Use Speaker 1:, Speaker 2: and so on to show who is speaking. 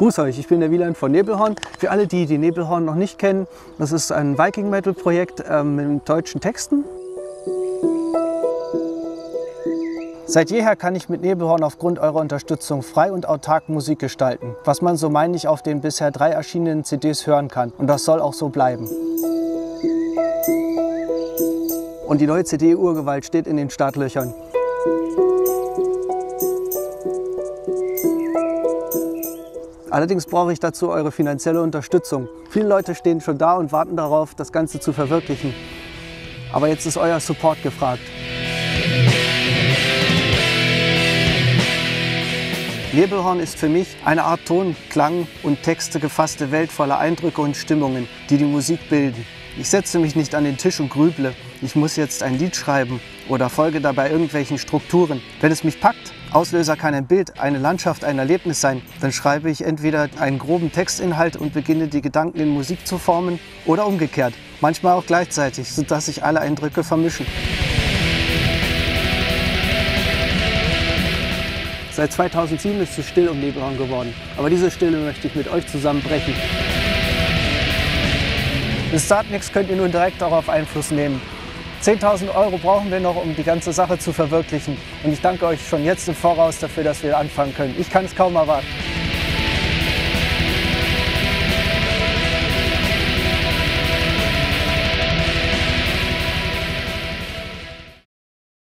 Speaker 1: Grüß euch, ich bin der Wieland von Nebelhorn. Für alle, die die Nebelhorn noch nicht kennen, das ist ein Viking-Metal-Projekt ähm, mit deutschen Texten. Seit jeher kann ich mit Nebelhorn aufgrund eurer Unterstützung frei und autark Musik gestalten, was man so meine ich auf den bisher drei erschienenen CDs hören kann. Und das soll auch so bleiben. Und die neue CD Urgewalt steht in den Startlöchern. Allerdings brauche ich dazu eure finanzielle Unterstützung. Viele Leute stehen schon da und warten darauf, das Ganze zu verwirklichen. Aber jetzt ist euer Support gefragt. Nebelhorn ist für mich eine Art Ton, Klang und Texte gefasste Welt voller Eindrücke und Stimmungen, die die Musik bilden. Ich setze mich nicht an den Tisch und grüble, ich muss jetzt ein Lied schreiben oder folge dabei irgendwelchen Strukturen. Wenn es mich packt, Auslöser kann ein Bild, eine Landschaft, ein Erlebnis sein, dann schreibe ich entweder einen groben Textinhalt und beginne die Gedanken in Musik zu formen oder umgekehrt, manchmal auch gleichzeitig, sodass sich alle Eindrücke vermischen. Seit 2007 ist es still um Nebelhorn geworden, aber diese Stille möchte ich mit euch zusammen brechen. Mit Startnext könnt ihr nun direkt darauf Einfluss nehmen. 10.000 Euro brauchen wir noch, um die ganze Sache zu verwirklichen. Und ich danke euch schon jetzt im Voraus dafür, dass wir anfangen können. Ich kann es kaum erwarten.